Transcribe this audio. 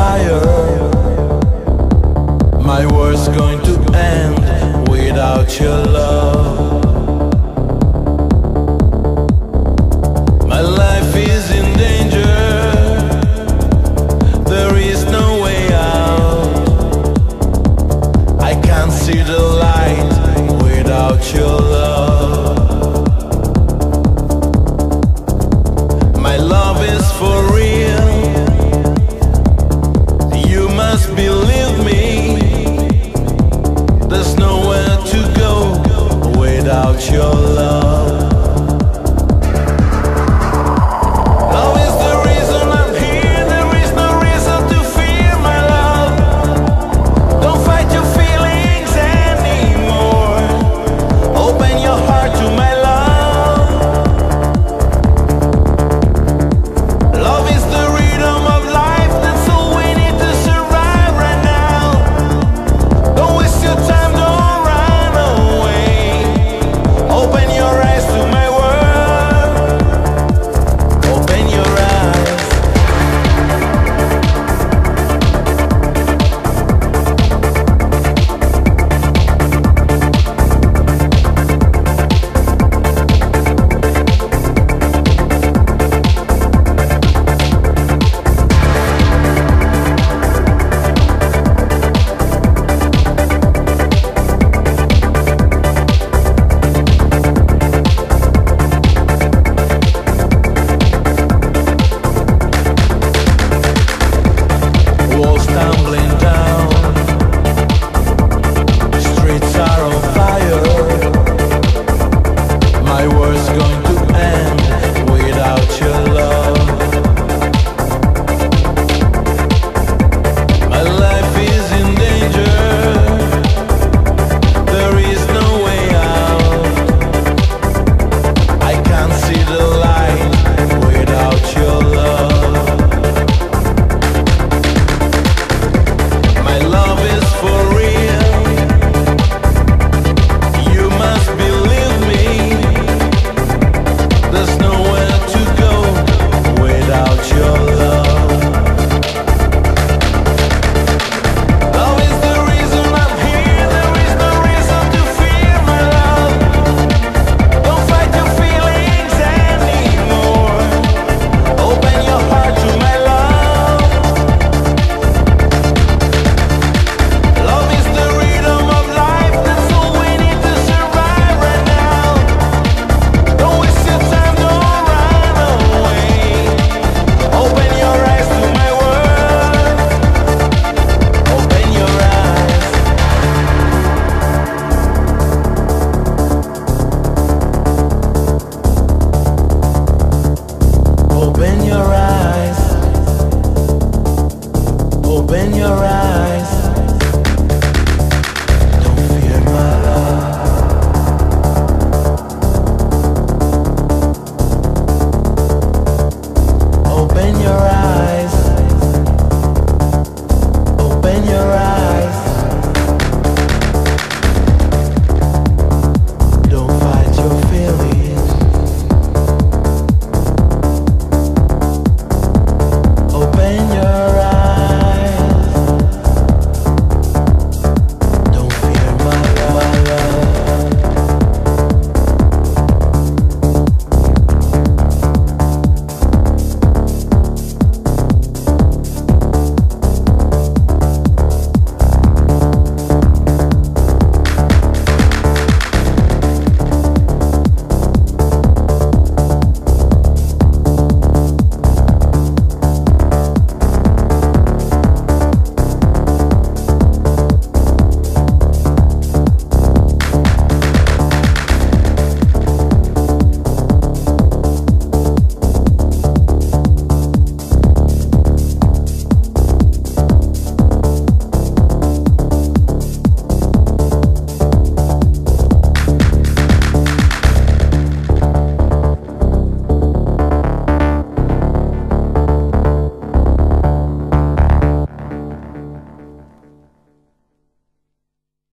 fire. My world's going to end without your love. My life is in danger. There is no way out. I can't see the light without your love.